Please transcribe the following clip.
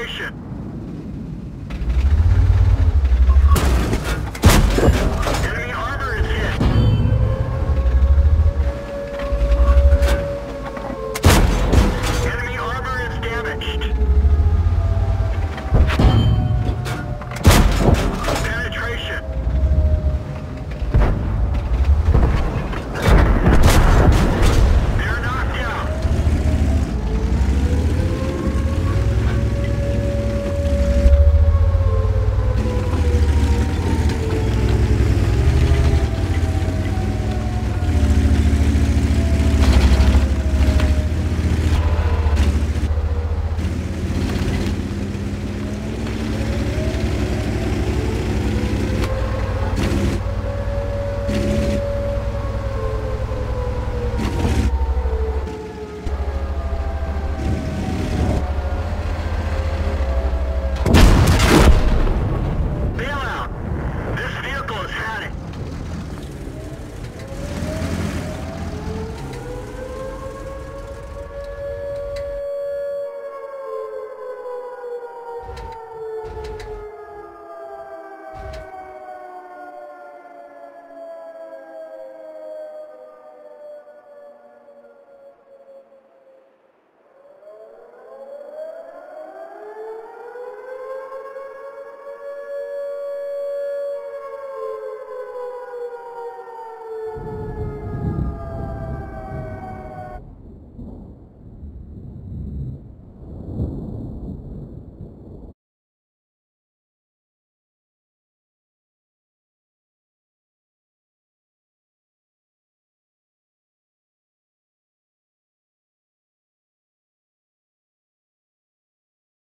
operation.